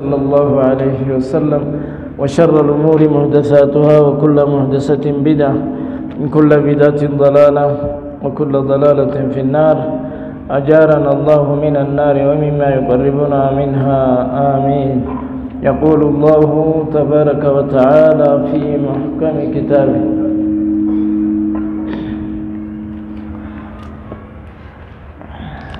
صلى الله عليه وسلم وشر الأمور محدثاتها وكل محدثة بدعة كل بدعة ضلالة وكل ضلالة في النار. أجارنا الله من النار ومما يقربنا منها. آمين. يقول الله تبارك وتعالى في محكم كتابه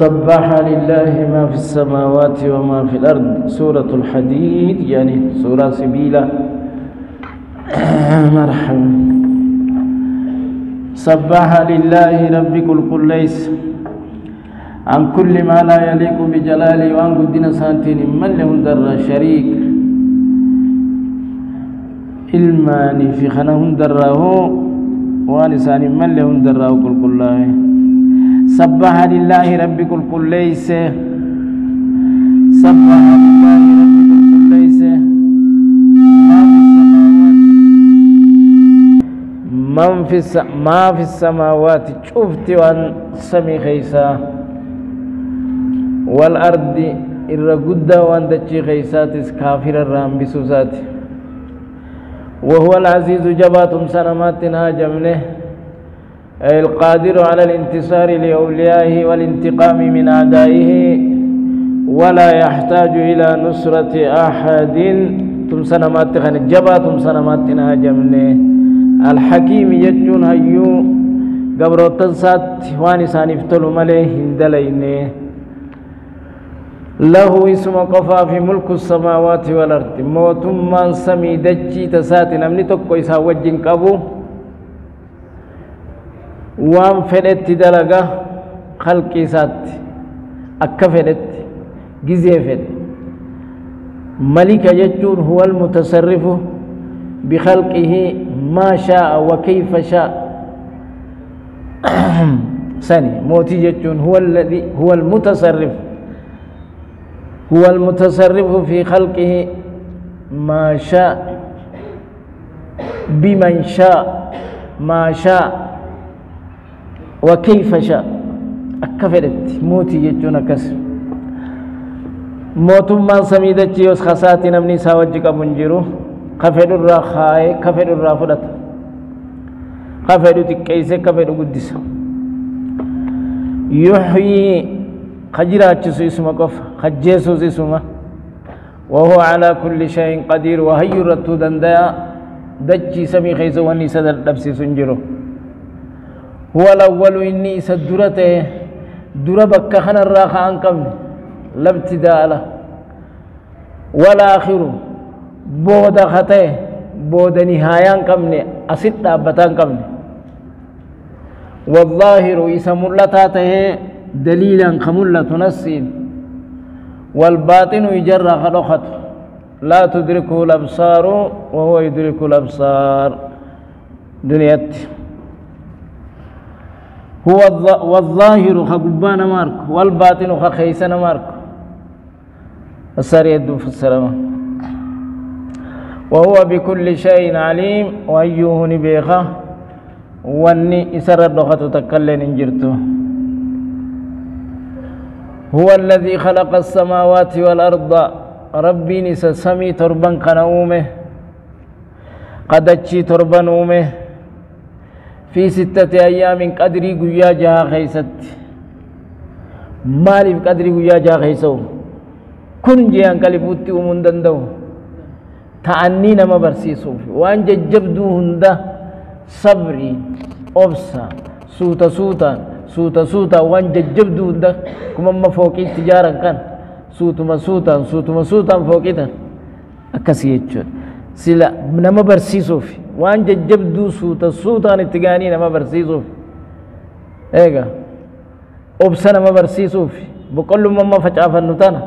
سبح لله ما في السماوات وما في الأرض. سورة الحديد يعني سورة سبيلة. مرحبا. سبح لله رب كل كل ليس عن كل ما لا يليق بجلاله وعن قدنا سانتين من له در شريك. ilmaanii fi kana hundarraahoo waan isaanii malle hundarraahu lillaahi rabbi qulqulleeyse sabbaha lillaahi rabbi qulqulleeyse man fi maa fi samaawaati cufti waan samii keeysaa wal ardi irra guddaa waan dachii keeysaatis kaafira irraa hambisuu isaati وهو العزيز جبات سنمات هاجمنه أي القادر على الانتصار لأوليائه والانتقام من أعدائه ولا يحتاج إلى نصرة أحد. تم سنمات خن جبات سنمات هاجمنه الحكيم يجون هيو قبر تنسات واني سانفتل مليه هندلينه له اسم قفا في ملك السماوات والأرض. موتما سمي دجي تسات نمني تكو إسا وجين قبو وان فدت دلغا خلق إسات أكا فدت جزي فد ملك يجون هو المتصرف بخلقه ما شاء وكيف شاء سني موتي يجون هو الذي هو المتصرف هو المتصرف في خلقه ما شاء بمن شاء ما شاء وكيف شاء. أكفرت. موتي يجون كسر. موت ما سميدة جيوس خساتي نمني ساوجك منجرو. كفر الرخاء كفر الرافلة كفر تكيس كفر قدس. يحيي خجرا جسو اسمه كف خجيسو اسمه وهو على كل شيء قدير وهي رتو دنديا دجي سمي خيسو واني سدر لبسي سنجرو. هو الأول إني سدرته در بك خنا الراخ عنكم لا ابتداء له. والآخر بود خته بود نهاية كمني أسد دابتان كمني والظاهر اسم اللتاته دليلا خملة نسين والباطن يجرى خلقت. لا تدركه الأبصار وهو يدرك الأبصار. دنيت. هو والظاهر خقبان مارك والباطن خخيسن مارك. السر يدو في السلامة. وهو بكل شيء عليم وأيوه نبيخة. واني إسر الدخة تكلن انجرته هو الذي خلق السماوات والأرض. ربي نسى سمي تربان كان أومه قد أتشي تربان أومه. fi sittati kadiri qadrii guyyaa jahaa keeysatti maaliif qadrii guyyaa jahaa keeysa'u kun jehan kalifuutti uumuu nama barsiisuuf waan jajjabduu hunda sabri obsa suta suta suta suta waan jajjabduu hunda kumamma fooqii ijaaran kan suta suutaan suutuma suta fooqitan akkas jechuudha sila nama barsiisuufi waan jajjabduu suuta suutaan itti gaanii nama barsiisuuf. Eega obsa nama barsiisuuf boqqolluma amma facaafannu tana.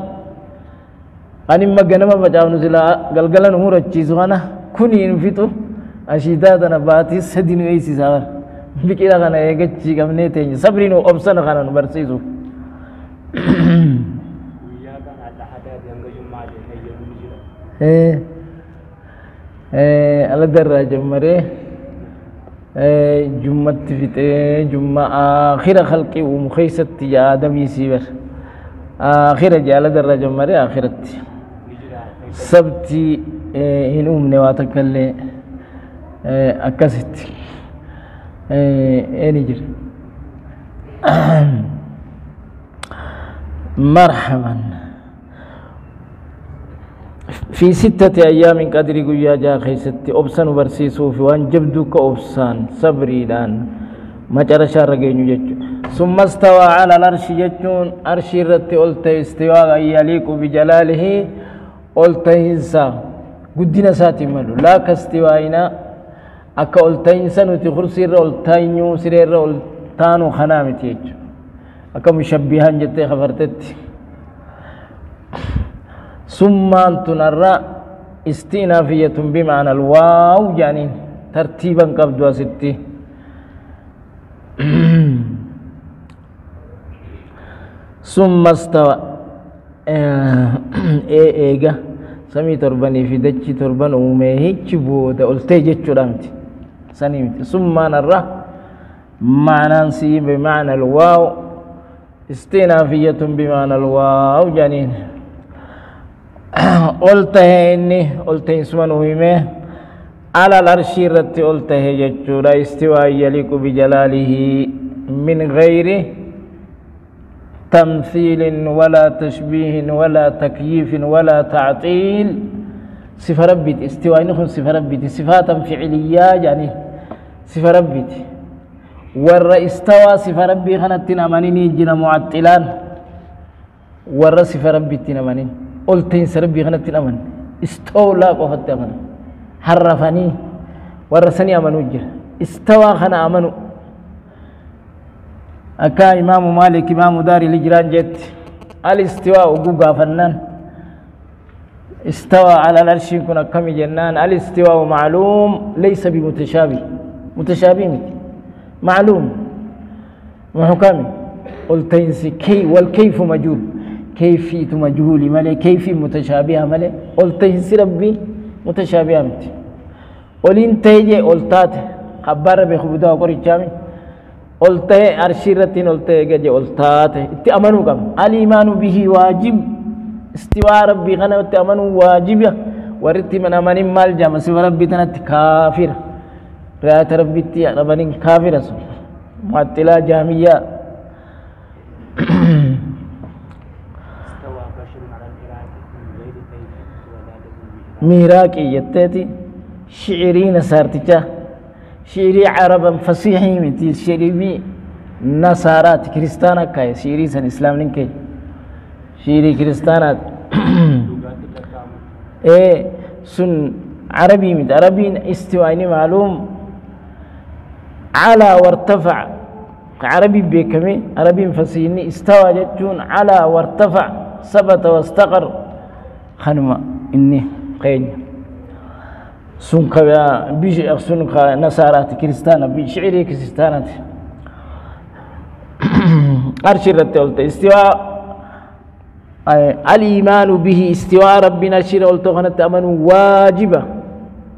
Ani imma ganama facaafnu sila galgala nu murachiisu kana kuniin fixu. Ashiitaa tana baatii sadi nu eeysisaa bara biqila kana eegachii qabnee teenya sabriin obsana kana nu barsiisuuf. Guyyaa kana dhahadaati hanga fayyadu ni jira jummatti fixee jumma akhira khalqii uumu keeysatti yaadamii sii bar akhira jee ala darraa jammaree akhiratti ni jira sabtii hin uumne waa takka illee akkasitti eeni jira مرحبا في ستة أيام قدر قويا جا خيست أبسان برسيسو في وان جبدوك أبسان صبري لان ما جرى شار جينيو ثم استوى على العرش جتون عرش رت قلت استواء يليق بجلاله قلت إنسا قدنا ساتي ملو لا كاستوائنا أكا قلت إنسان وتخرسي قلت إنيو سرير قلتانو خنامتي يجو akka mushabbihaan jettee sumaantunarra istinaafiyatun bimacna alwaaw jedhaniin tartiiban qabdu asitti. Summa stawa. Ee eega. Samii torbanii fi dachi torban uumee hichi booda oltee jechuudha miti. Summaan arra maanaan sii bimacna alwaaw istinaafiyatun bimacna alwaaw jedhaniin الواو جانين قلته إني قلته اسمه هيمه على العرش رت قلته جتشورا استواء يليق بجلاله من غير تمثيل ولا تشبيه ولا تكييف ولا تعطيل صفة ربي استواء نخن صفة ربي صفات فعلية يعني صفة ربي warra istawaa sifa rabbii kanatti namanini jina mucattilaan warra sifa rabbiitti namanin أولتين سربي غنت الأمن. استوى لا قهت أمن حرفني. ورسني أمن وجر استوى خنا أمن. أكا إمام مالك إمام داري لجران جت. الاستواء وقوقا فنان. استوى على العرش كنا كم جنان. الاستواء معلوم. ليس بمتشابه. متشابه معلوم. محكم. قلت كي والكيف مجول كيفية مجهول ملي كيف متشابهة ملي قلت ربي متشابهة مت قلين تيجي قلتات. خبر بخبدا وقري جامي. قلت أرشيرتين قلت جي قلتات. اتأمنوا كم؟ الإيمان به واجب؟ استواء ربي غنى اتأمنوا واجبة ورتي من أمن مال جامع. سوى ربي تنت كافر. رأت ربيتي ربنين كافرة معطلة جامية استوى بشر على العراق من غير كيف ولا ميراكي يتاتي شعرين سارتجا شعري عربا فصيحي متي شعري نصارات كريستانا كاي شعري سن إسلام نكي شعري الأقام إيه سن عربي مت عربي استواني معلوم على وارتفع. عربي بكمي عربي فصيني استوى جتون على وارتفع ثبت واستقر. خنما إني. قيد سن كبا بيش سن نصارات كريستانا بشعري كريستانات أرشي رتولت استواء الإيمان به استواء ربنا شير قلت كانت أمن واجبة.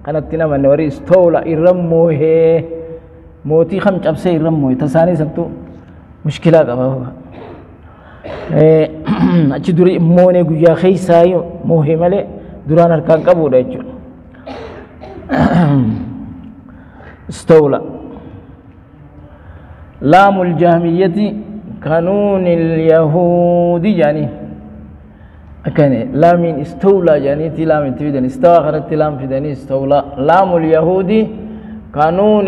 كانت نمن وري استولى إرمو هي موتي خم جبسة إرمو تساني سبتو مشكلة قبا achi duri moone guyyaa keeysaayo moohe duraan harkaan qabuudha jechuudha. استولى لام الجهمية كانون اليهود يعني أكن لامين استولى جانيتي لام تفيدن استوى خرت لام فيدني استولى لام اليهود قانون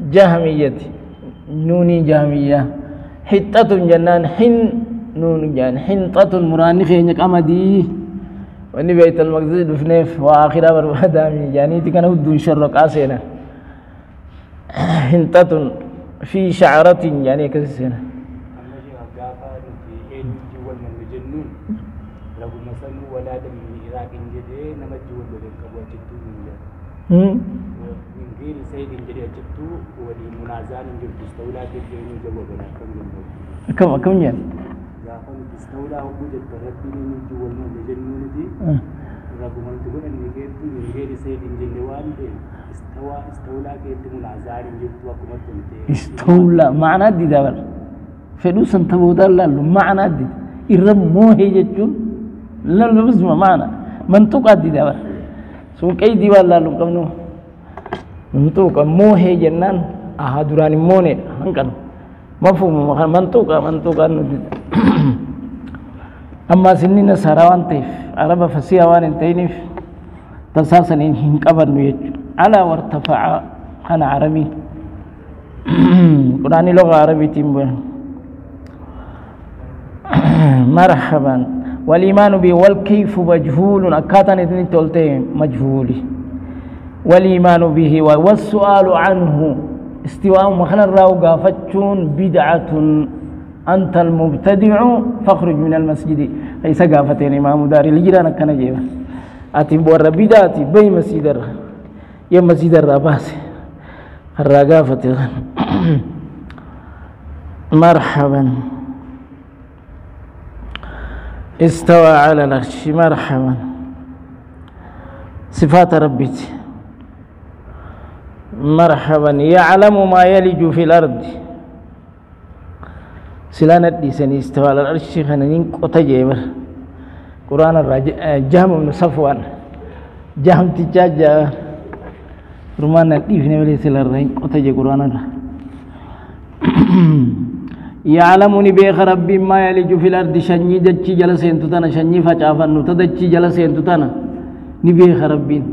الجهمية نوني جهمية حتة جنان حن نون جان حنطة مراني خينك أمدي وإني بيت المقدس دفنيف وأخيرا برمادامي يعني دي كان ودو شرق آسينا. هنتات في شعرة يعني كسينا كم كم يعني eenyutti wal mannu jennuuniti raguma nuti godhanne keettu min geeri sayidin jenne waan ta'e istawaa istawlaa keetti munaazaan hin jirtu akkuma tumte استولى معنى دي دابر فلو سنتبو دار لالو معنى دي الرب موهي جتون لا لا بس معنى منطوق دي دابر سو كي دي لو كمنو منطوق موهي جنان أها دراني موني هنكن مفهوم مخ- منطوق منطوق ندي أما سنين سراوان تيف عرب فسيا وان تينف تساسن هن قبر على وارتفع أنا عربي. قرآن لغة عربية تيمبر مرحبا. والإيمان به والكيف مجهول أكاتن إذن تولتين مجهول. والإيمان به والسؤال عنه استواء مخنا الراو قافتشون بدعة. أنت المبتدع فاخرج من المسجد. ليس قافتين إمام دار الجيران كان جيبا. أتي بور بدعتي بي مسجد الر يا مسجد الراباسي الرقافة مرحبا. استوى على العرش. مرحبا. صفات ربك مرحبا. يعلم ما يلج في الأرض. سلانة ديسني استوى على العرش خنين قتجيبر قرآن الراجع جهم بن صفوان جهم تجاجا rumaana dhiifne malee silarra hin qotaje quraanarra yaclamuni beeka rabbiin maa yaliju fi lardi shanyii dachii jala seentu tana shanyii facaafannu ta dachii jala seentu tana ni beeka rabbiin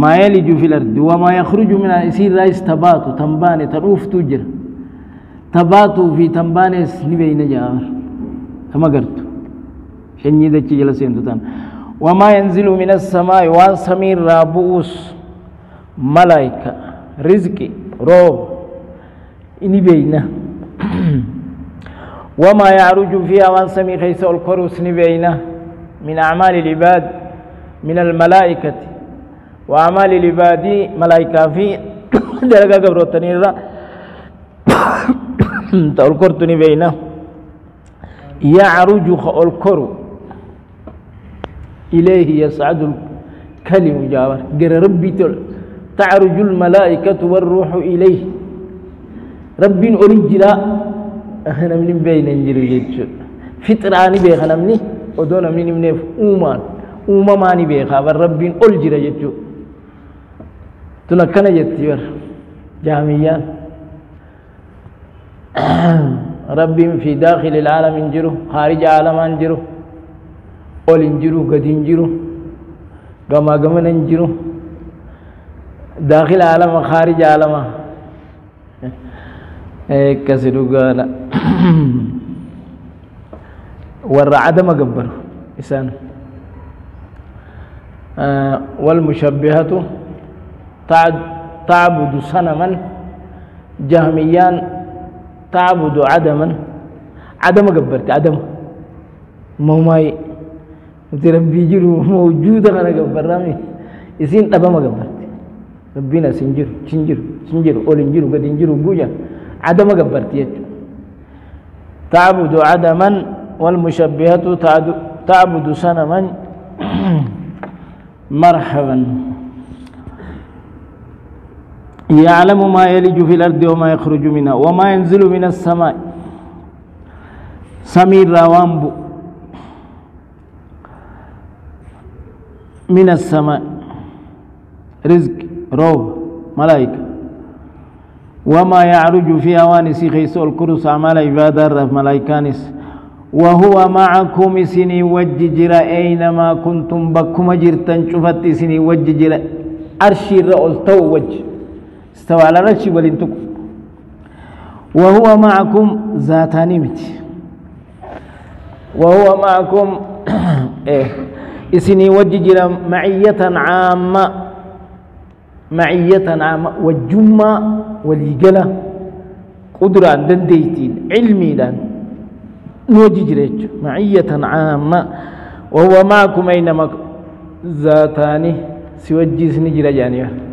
maa yaliju fi lardi wamaa yakruju min isiirraa is baanes ni beeyna jaabar kama gartu shanyii dachii jala seentu tana وما ينزل من السماء وان سمير رابوس. ملائكة رزق روب إني بينا. وما يعرج فيها وان سمير خيس الكروس بينا. من أعمال العباد من الملائكة. وأعمال العباد ملائكة في. درجة قبر التنيرة الكرتني بينا. يعرج الكرو إليه يصعد الكلم جاور. قر ربي تل. تعرج الملائكة والروح إليه. ربي أرجلا أنا من بين انجري جيتش. فطراني بيخ نمني ودون من من أومان. أوما ماني بيخ aber ربي أرجلا جيتش. تنكنا جتير جاميان ربي في داخل العالم انجرو خارج عالم انجرو jiru gadi hin jiru gamaa gamana hin jiru daakila alama khaarija alama akkasi dhugaadha warra cadama gabbaru isaan والمشبهة تعبد صنما جهميان تعبد عدما عدم قبرت عدم jiru mawjuuda kana gabbarrami isin dhabama gabbarte rabbiin as hin jiru sin jiru sin jiru ol hin jiru gad hin jiru guya adama gabbarti jechu تعبد عدما والمشبهة تعبد صنما مرحبا يعلم ما يلج في الأرض وما يخرج منها وما ينزل من السماء. سمير روامبو. من السماء. رزق روب ملائكة. وما يعرج في أوانس خيس الكرس أعمال عبادة الرف ملائكانس. وهو معكم سني وججر أينما كنتم بكم جرتن شفت سني وججر أرشي الرأول تو وجه استوى على رشي ولنتكم وهو معكم ذاتاني مت. وهو معكم إيه. إسني وججر معية عامة. معية عامة. والجمة والإجلة قدرة دنديتين علمي دان نوججر معية عامة. وهو معكم أينما ذاتاني. سوجيس نجر جانيا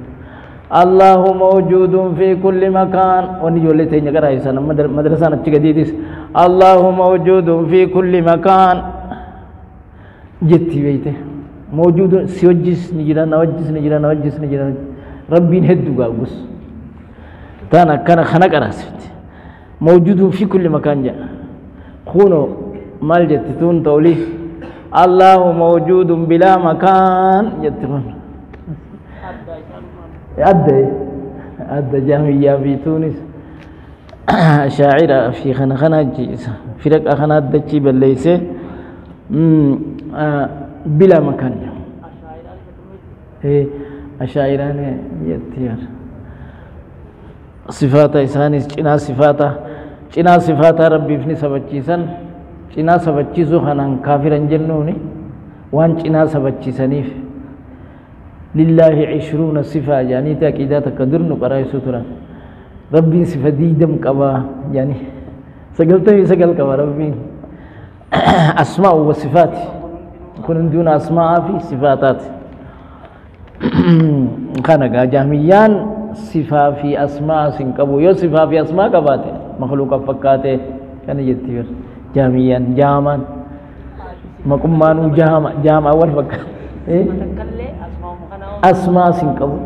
الله موجود في كل مكان ونجول لتين يقرأ إنسان مدرسة نتشكديدس الله موجود في كل مكان جتي بيته موجود سيوجس نجرا نوجس نجرا نوجس نجرا ربي هدو قاوس تانا كان خنق راسفت موجود في كل مكان جاء خونو مال جتتون تولي الله موجود بلا مكان جتتون أدى أدى جامعية في تونس شاعرة في خنا خنا فرق خنا دتشي بليسة بلا مكان إيه أشاعران يتيار صفات إسانيس جنا صفاته cinaa sifaataa rabbiif ni sabachiisan cinaa sabachiisuu kanaan kaafiran jennuuni waan cinaa sabachiisaniif لله عشرون صفة يعني تاك إذا تقدر نقرأ سترة ربي صفة دي دم كبا يعني سقلته سقل كبا ربي. أسماء وصفات. يكون دون أسماء في صفاتات. كان جاهميان صفة في أسماء سنكبو يو صفة في أسماء كبات مخلوق فكات كان يتير جاميان جاما مكمان جاما جاما والفكات إيه؟ Qabu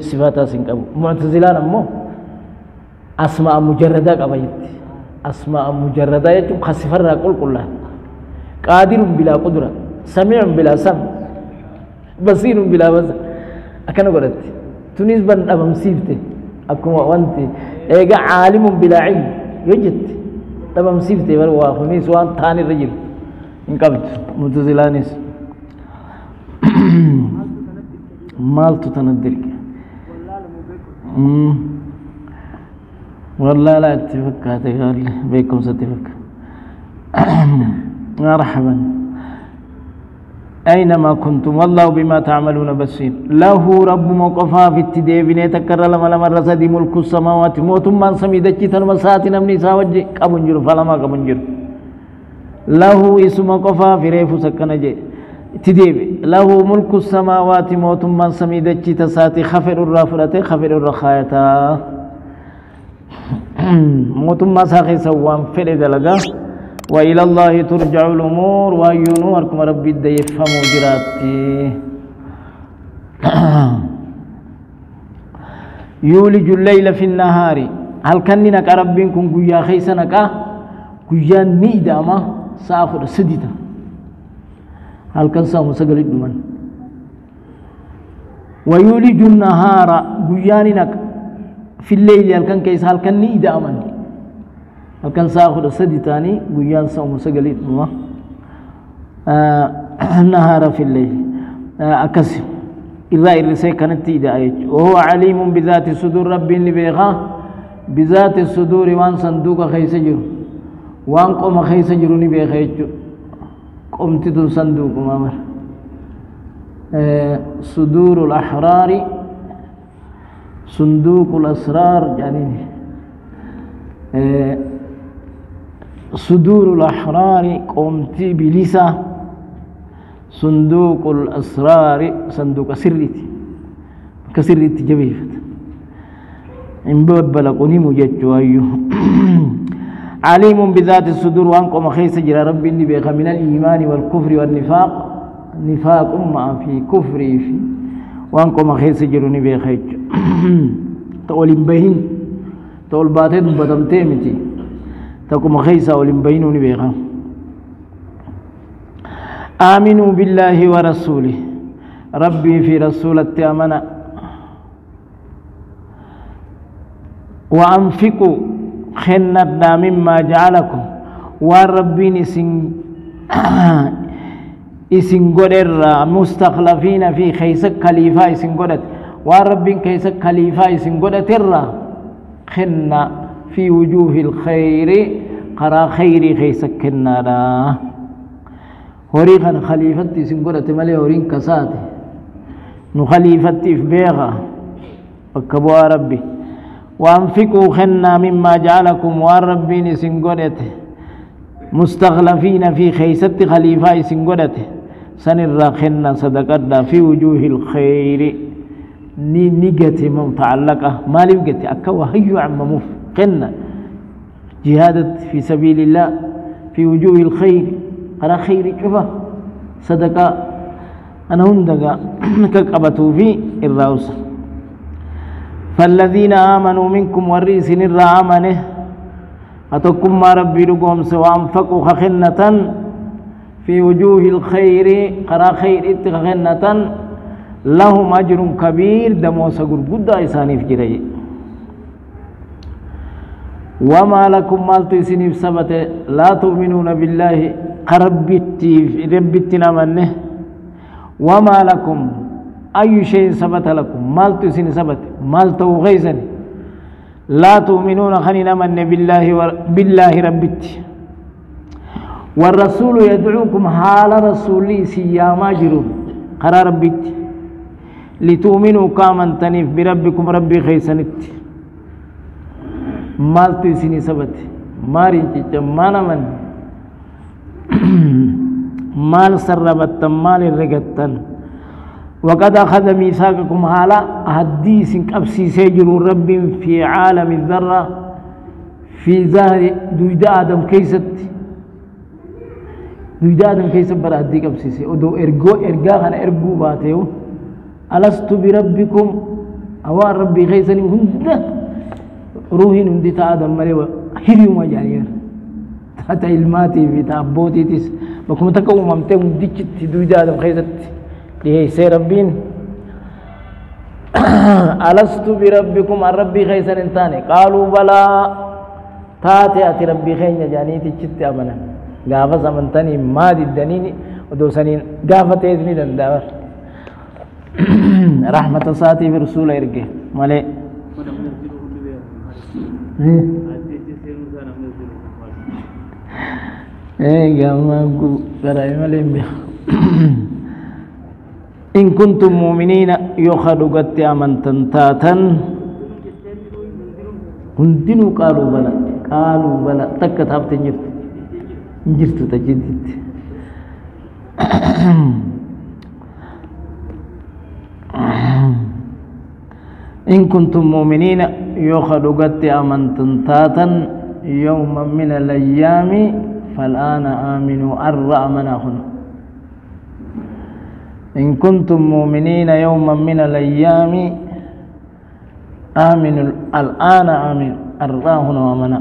sifaataa sin qabu muctazilaan ammoo asmaa mujarradaa qaba jetti asmaa mujarradaa jechuun kan sifarraa qulqullaa'e qaadirun bilaa qudura samiicun bilaa sam basiirun bilaa basa akkana godhatti tunis ban dhabamsiifte akkuma wanti eega caalimun bilaa cilmi yoo jette dhabamsiifte bar waa kunis waan taan irra jiru hin qabdu mutazilaanis maaltu tana dirqe wallaalaa itti fakkaate beekumsatti fakkaate marhaban أينما كنتم؟ والله بما تعملون بصير. له رب مقفا في التديبين تكرر لما لما رسد ملك السماوات. موت من سميدك تنمسات نمني ساوج قبنجر فلما قبنجر له اسم قفا في ريف سكنجي. تديب له ملك السماوات موت من سميدك تساتي خفر الرافرة خفر الرخايتا موت ما ساخي سوان فرد لغا وإلى الله ترجع الأمور. وأيونو أركم ربي الديفهم جراتي. يولج الليل في النهار. هل كان نك ربكم قيا خيس نكا قيا نيدا ما سافر سديتا. كان سامو سجل من ويولج النهار قيا نك في الليل هل كان كيس هل كان نيدا من halkan saa kudha sadi taanii guyyaan sa'uma sagalii dhuma nahaara filleyl akkas irraa irrisee kanatti ida'a jechuudha wahuwa caliimun bizaati suduur rabbiin ni beekaa bizaati suduuri waan sanduuqa keessa jechuudha qomtitu sanduuquma mara suduuru الأحرار صندوق الأسرار يعني صدور الأحرار قمت بلسا صندوق الأسرار صندوق سرتي كسرتي جبيفة إن ببلغني مجد أيوه. عليم بذات الصدور وانكم خيس جرى رب بيخ من الإيمان والكفر والنفاق. نفاق ما في كفر في. وانكم خيس جروني بيخ تقول بهين تقول باتي دبتمتي متي تقوم خيسا ولم بينوني بيغا آمنوا بالله ورسوله. ربي في رسولة أمنا وأنفقوا. خندنا مما جعلكم. والربين سن اسن قدر مستخلفين في خيس الكليفة اسن قدر. والربين خيس الكليفة اسن قدر خنا في وجوه الخير قرا خير خيس كنا وريخا خليفتي اسن قدر مالي ورين كساتي. نخليفتي في بيغا. فكبوا ربي. وأنفقوا خنا مما جعلكم والربين سنقودت مستخلفين في خيست خليفة سنقودت سنرى خنا صدقنا في وجوه الخير. نيجت متعلقة ما لبقت أكوا هيو عمموف خنا جهادت في سبيل الله في وجوه الخير. على خير شوفا صدقة. أنا هندقة. كقبتوا في الراوس فالذين آمنوا منكم والرئيس نرى آمنه. أتكم ما ربي لكم وأنفقوا خخنة في وجوه الخير قرا خير اتخنة لهم أجر كبير. دمو سقر قد إساني في جري. وما لكم مالت سنيف سبت. لا تؤمنون بالله. قربتي ربتنا منه. وما لكم أي شيء ثبت لكم؟ مال تسين ثبت. مال توغيزن لا تؤمنون خنين من بالله و... بالله ربت والرسول يدعوكم حال رسولي سياما جرو. قرار ربت لتؤمنوا كامن تنيف بربكم ربي خيسنت مال تسين ثبت. مارين ما من؟ مال سربت. مال رقتن وقد أخذ ميثاقكم هالا حديث قبسي سيجر رب في عالم الذرة في ظهر دويد آدم كيست. دويد آدم كيست برا هدي قبسي سي. ودو إرقو إرقا خان إرقو باتيو. ألست بربكم؟ أوان ربي خيسني هند. روحين هندي تا آدم مليو. هريو ما جانير. تا علماتي في تا أبوتي تيس. بكم تكو ممتين هندي دويد آدم كيست. Dhiheeyse rabbiin alastu birabbikum an rabbii keeysan hin taane qaaluu balaa taate ati rabbii keenya jaaniitichitti amanan gaafas amantanii maa diddaniin odoo saniin gaafa ta'ees ni danda'a rahmata isaatiif rasuula erge malee gama garaa malee hin beeku إن كنتم مؤمنين قد أمنتن تاتا هندنوا قالوا بلا قالوا بلا. تك تابت نجرت. نجرت تجدد إن كنتم مؤمنين قد أمنتن تاتا يوما من الأيام فالآن آمنوا أرى مناخنا إن كنتم مؤمنين يوما من الأيام آمنوا الآن آمن. أراه ومنا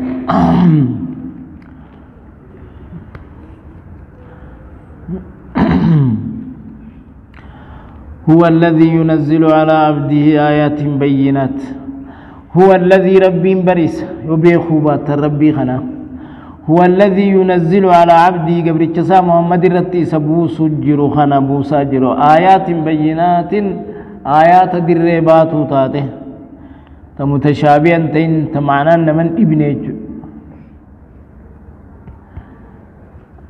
هو الذي ينزل على عبده آيات بينات. هو الذي ربي بريس يبيخوبات ربي خنا. هو الذي ينزل على عبده قبل الجسا محمد رتي سبوس جرو خنا بوسا جرو آيات بينات آيات دربات تاته. تمتشابها تين تمعنا من ابن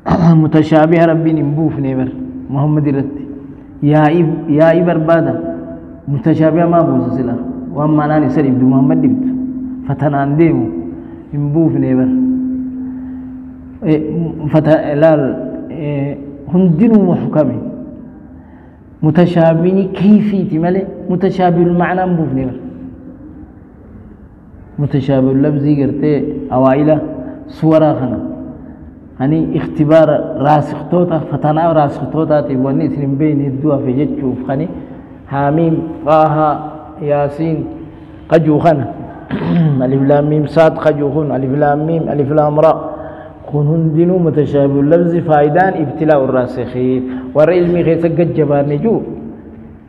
متشابه ربي نبوف نيبر محمد رتي يا إب يا إبر بادا. متشابه ما بوس سلا. وأما أنا ابن محمد فتنان ديمو نبوف إيه، فتلال إيه، هندن وحكم متشابين كيف تمل متشابه المعنى مبني متشابه اللفظ يرتي اوائل صورا خنا. يعني اختبار راسخ توتا فتنا راسخ توتا تبوني سنين بين الدوا في جتشو فخني حاميم قاها ياسين قجو خنا ألف لام ميم صاد قجو ألف لام ميم ألف لام راء. خون دینو متشابه لفظ فایدان ابتلا و راسخی و علم غیر سجد جبر نجو.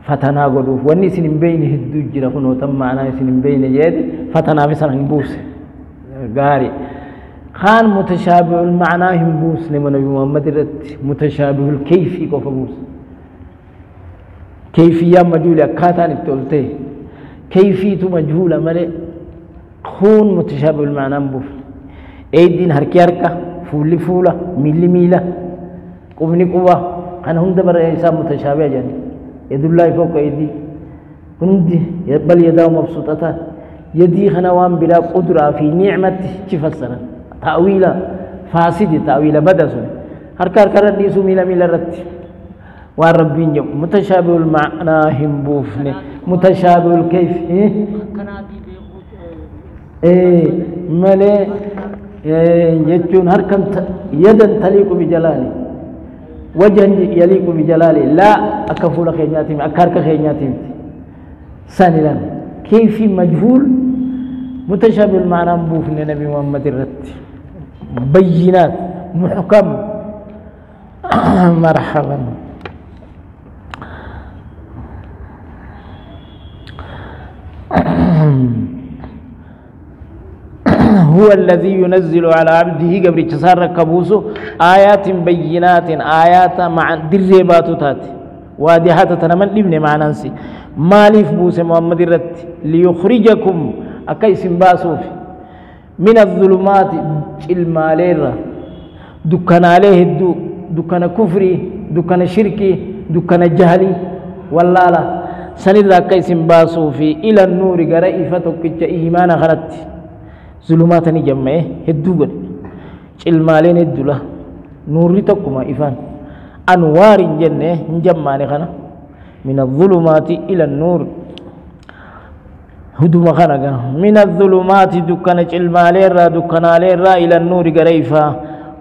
فتنا گلو و نی سنیم بین هدو جرا خونو تم معنای سنیم بین جد فتنا بسرن بوس. گاری خان متشابه معنای بوس. نمونه بیم مدرت متشابه کیفی کف بوس كيفية مجهولة كاتان التولتي كيفية مجهولة مالي خون متشابه المعنى مبوف إيدين هركي هركه هركة فولي فولا ميلي ميلا. قبني قوة. أنا هند برا إنسان متشابه جاني. يد الله فوق أيدي هندي بل يداه مبسوطتان يدي خنوان بلا قدرة في نعمة تفسر تأويلا. فاسد تأويلا بدس هركا هركا رديسو ميلا ميلا رت. والربين جم متشابه المعنى هم بوفني. متشابه الكيف. إيه؟ kanaatii إيه يجون هركا يدا تليق بجلاله وجها يليق بجلاله لا أكفول خينياتهم أكارك خينياتهم ثانيا كيف مجهول؟ متشابه المعنى بوف نبي محمد الرت. بينات محكم. مرحبا. هو الذي ينزل على عبده قبل تصار كبوسو آيات بينات آيات مع دربات تات واضحات تنمن ابن معنانسي. مالف بوس محمد الرت ليخرجكم. أكيس باسوف من الظلمات. الماليرة دكان عليه الدو. دكان كفري دكان شركي دكان جهلي والله لا. سنرى أكيس باسوف إلى النور. قرأيفتك إيمان خلت zulumaatanii jamma'ee hedduu godhe cilmaaleen hedduudha nuurri tokkuma ifaan anwaariin jenne hin jammaane kana min azulumaati ila nuur huduma kana ga min azulumaati dukkana cilmaaleerraa dukkanaaleerraa ila nuuri gara ifaa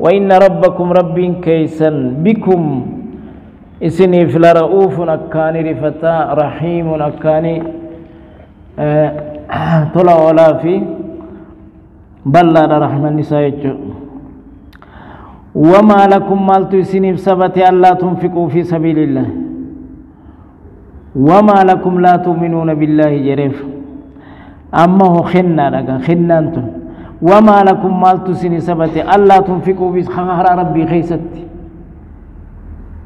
وإن ربكم رب كيسا بكم إسني في لرؤوف أكاني رفتا رحيم أكاني آه طلع ولا في bal'aadha rahmanni isaa jechuudha wamaa lakum maaltu isiniif sabate allaa tunfiquu fi sabiilillah wamaa lakum laa tu'minuuna billaahi jedheef amma ho kennaadha gaa kennaan tun wamaa lakum maaltu isinii sabate allaa tunfiquu fi haraa rabbii keeysatti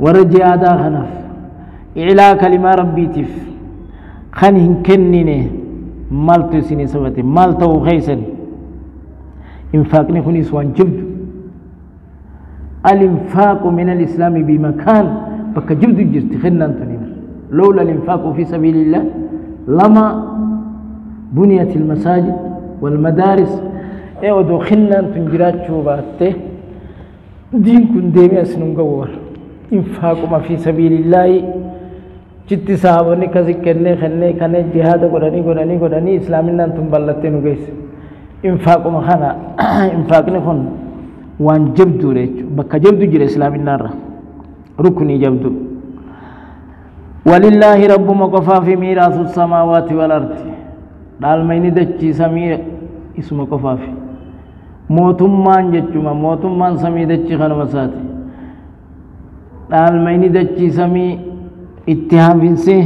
warra jihaadaa kanaaf iclaa kalimaa rabbiitiif kan hin kennine maaltu isinii sabate maal ta'uu keeysani إنفاقني خنيس وان جبد الإنفاق من الإسلام بمكان بك جبد جرت خنا تنمر لولا الإنفاق في سبيل الله لما بنيت المساجد والمدارس. إيه ودو خنا تنجرات شوباته دين كن ديمي أسنون قوار. إنفاق ما في سبيل الله. جت صحابني كذي كني خني كني جهاد قراني قراني قراني إسلامنا أنتم بلتين وجيس infaaquma kana infaaqni kun waan jabduudha jechuudha bakka jabdu jira islaaminaarra rukunii jabdu walillaahi rabbuma qofaa fi miiraasu samaawaati wal ardi dhaalmayni dachii samii isuma qofaa fi mootummaan jechuma mootummaan samii dachii kanuma isaati dhaalmayni dachii samii itti hafinsee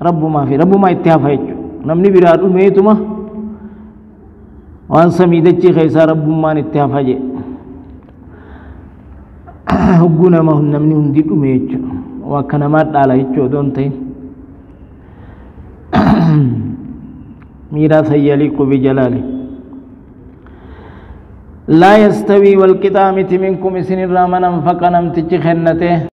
rabbumaa fi rabbumaa itti hafa jechuudha namni biraa dhumeetuma keessaa rabbummaan itti hafa je hogguu nama namni hundi dhume jechuudha waa akka namaa dhaala jechuu odoon ta'in miiraa sayyaliiqu bijalaali لا يستوي والقطامة منكم سن الرامن انفق نمتج خنته